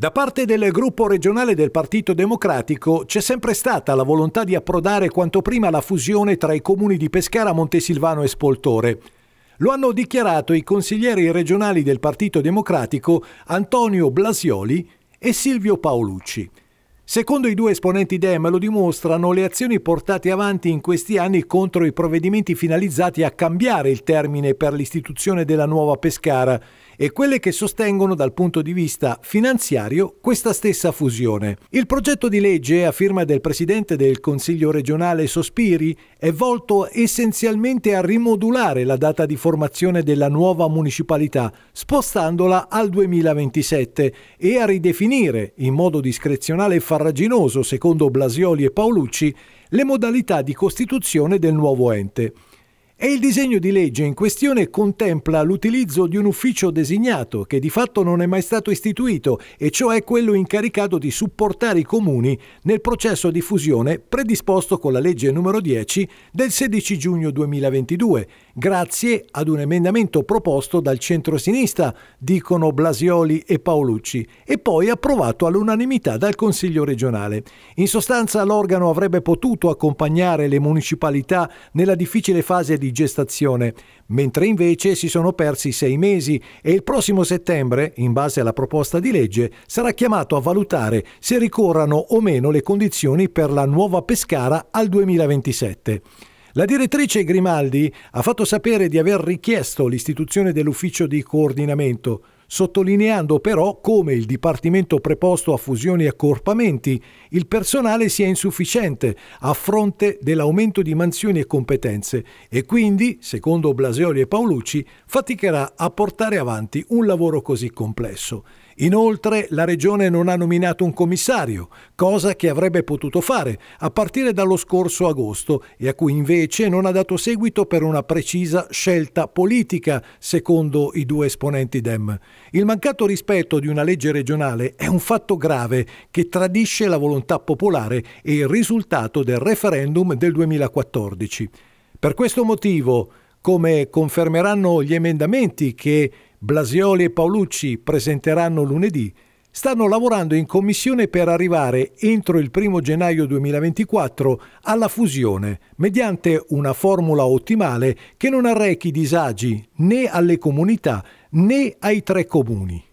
Da parte del gruppo regionale del Partito Democratico c'è sempre stata la volontà di approdare quanto prima la fusione tra i comuni di Pescara, Montesilvano e Spoltore. Lo hanno dichiarato i consiglieri regionali del Partito Democratico Antonio Blasioli e Silvio Paolucci. Secondo i due esponenti DEM lo dimostrano le azioni portate avanti in questi anni contro i provvedimenti finalizzati a cambiare il termine per l'istituzione della nuova Pescara e quelle che sostengono dal punto di vista finanziario questa stessa fusione. Il progetto di legge a firma del presidente del Consiglio regionale Sospiri è volto essenzialmente a rimodulare la data di formazione della nuova municipalità, spostandola al 2027 e a ridefinire in modo discrezionale e farraginoso, secondo Blasioli e Paolucci, le modalità di costituzione del nuovo ente. E il disegno di legge in questione contempla l'utilizzo di un ufficio designato che di fatto non è mai stato istituito, e cioè quello incaricato di supportare i comuni nel processo di fusione predisposto con la legge numero 10 del 16 giugno 2022, grazie ad un emendamento proposto dal centro-sinistra, dicono Blasioli e Paolucci, e poi approvato all'unanimità dal Consiglio regionale. In sostanza l'organo avrebbe potuto accompagnare le municipalità nella difficile fase gestazione, mentre invece si sono persi sei mesi e il prossimo settembre, in base alla proposta di legge, sarà chiamato a valutare se ricorrano o meno le condizioni per la nuova Pescara al 2027. La direttrice Grimaldi ha fatto sapere di aver richiesto l'istituzione dell'ufficio di coordinamento, sottolineando però come il Dipartimento preposto a fusioni e accorpamenti, il personale sia insufficiente a fronte dell'aumento di mansioni e competenze e quindi, secondo Blaseoli e Paolucci, faticherà a portare avanti un lavoro così complesso. Inoltre la Regione non ha nominato un commissario, cosa che avrebbe potuto fare a partire dallo scorso agosto e a cui invece non ha dato seguito per una precisa scelta politica, secondo i due esponenti DEM. Il mancato rispetto di una legge regionale è un fatto grave che tradisce la volontà popolare e il risultato del referendum del 2014. Per questo motivo, come confermeranno gli emendamenti che Blasioli e Paolucci presenteranno lunedì, stanno lavorando in commissione per arrivare entro il 1 gennaio 2024 alla fusione, mediante una formula ottimale che non arrechi disagi né alle comunità né ai tre comuni.